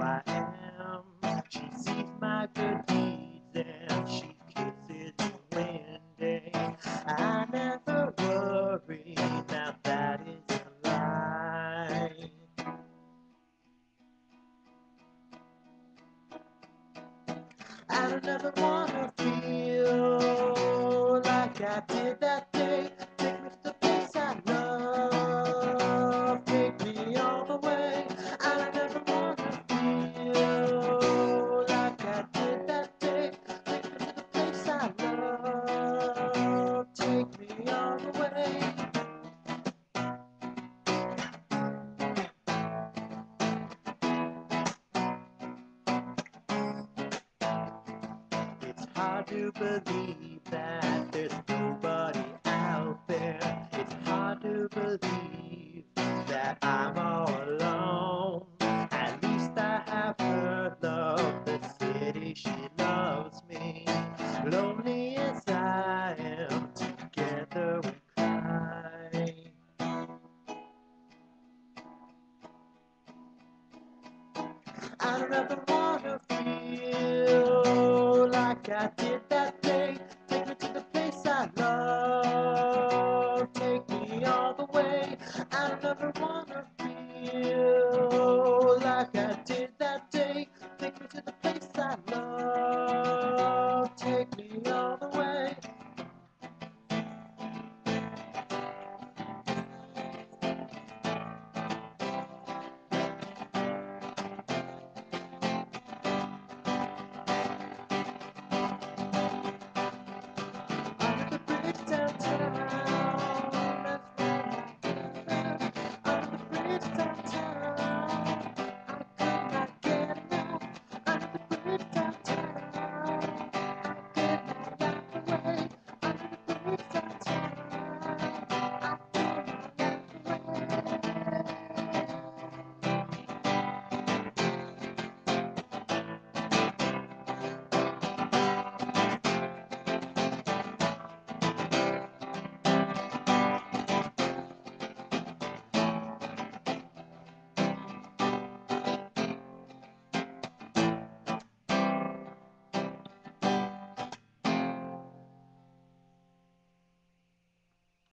I am. She sees my good deeds and she kisses when day. I never worry, now that is a lie. I don't ever wanna feel like I did that day. hard to believe that there's nobody out there. It's hard to believe that I'm all alone. At least I have her love, the city, she loves me. Lonely as I am, together we cry. I don't have the like I did that day, Take me to the place I love. Take me all the way. I never wanna feel like I did that day. Take me to the